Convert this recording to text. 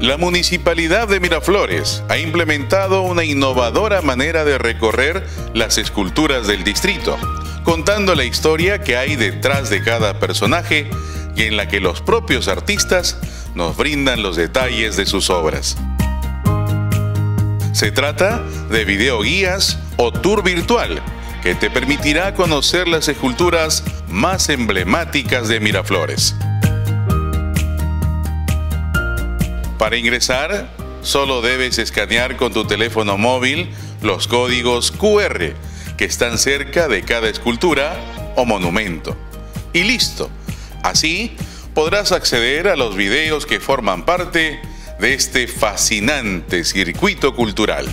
La Municipalidad de Miraflores ha implementado una innovadora manera de recorrer las esculturas del distrito, contando la historia que hay detrás de cada personaje y en la que los propios artistas nos brindan los detalles de sus obras. Se trata de videoguías o tour virtual que te permitirá conocer las esculturas más emblemáticas de Miraflores. Para ingresar, solo debes escanear con tu teléfono móvil los códigos QR que están cerca de cada escultura o monumento. Y listo. Así podrás acceder a los videos que forman parte de este fascinante circuito cultural.